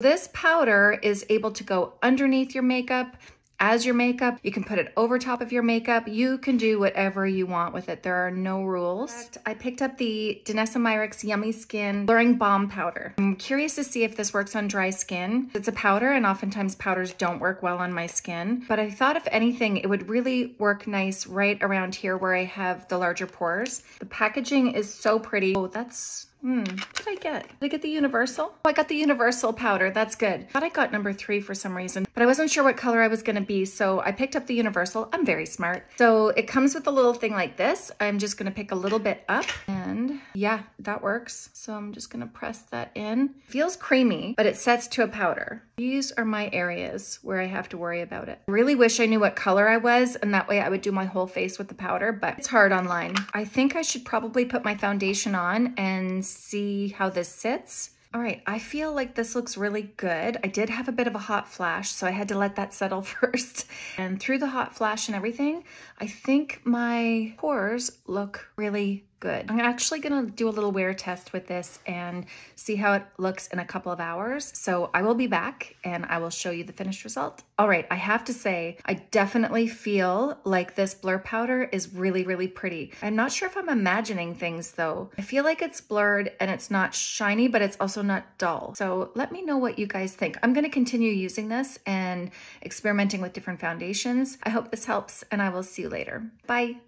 This powder is able to go underneath your makeup as your makeup. You can put it over top of your makeup. You can do whatever you want with it. There are no rules. I picked up the Danessa Myricks Yummy Skin Blurring Balm Powder. I'm curious to see if this works on dry skin. It's a powder and oftentimes powders don't work well on my skin, but I thought if anything, it would really work nice right around here where I have the larger pores. The packaging is so pretty. Oh, that's Hmm, what did I get? Did I get the universal? Oh, I got the universal powder. That's good. I thought I got number three for some reason, but I wasn't sure what color I was gonna be, so I picked up the universal. I'm very smart. So it comes with a little thing like this. I'm just gonna pick a little bit up and yeah, that works. So I'm just gonna press that in. Feels creamy, but it sets to a powder. These are my areas where I have to worry about it. I really wish I knew what color I was and that way I would do my whole face with the powder, but it's hard online. I think I should probably put my foundation on and see how this sits. All right, I feel like this looks really good. I did have a bit of a hot flash, so I had to let that settle first. And through the hot flash and everything, I think my pores look really good. I'm actually gonna do a little wear test with this and see how it looks in a couple of hours. So I will be back and I will show you the finished result. All right, I have to say, I definitely feel like this blur powder is really, really pretty. I'm not sure if I'm imagining things though. I feel like it's blurred and it's not shiny, but it's also not dull. So let me know what you guys think. I'm gonna continue using this and experimenting with different foundations. I hope this helps and I will see you later. Bye.